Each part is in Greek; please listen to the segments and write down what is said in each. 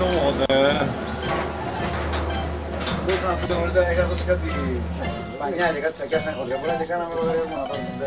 τότε. Θέλω να πούμε νωρίτερα, είχα δώσει κάτι πανιά και κάτι σακιά σαν χοντρεπούλα και κάναμε λογαριασμό να πάρουμε τα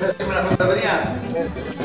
Gracias, Adrián.